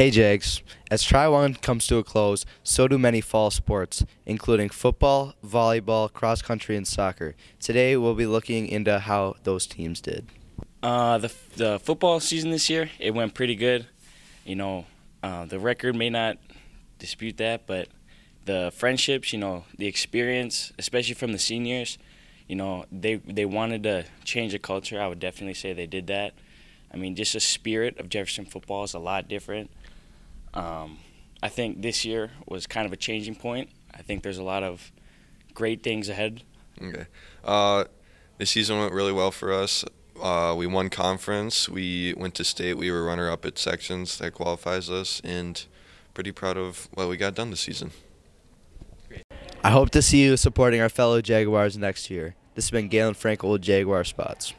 Hey Jags, as Tri 1 comes to a close, so do many fall sports, including football, volleyball, cross country, and soccer. Today we'll be looking into how those teams did. Uh, the the football season this year it went pretty good. You know, uh, the record may not dispute that, but the friendships, you know, the experience, especially from the seniors, you know, they they wanted to change the culture. I would definitely say they did that. I mean, just the spirit of Jefferson football is a lot different. Um, I think this year was kind of a changing point. I think there's a lot of great things ahead. Okay. Uh, this season went really well for us. Uh, we won conference. We went to state. We were runner up at sections. That qualifies us, and pretty proud of what we got done this season. I hope to see you supporting our fellow Jaguars next year. This has been Galen Frankel with Jaguar Spots.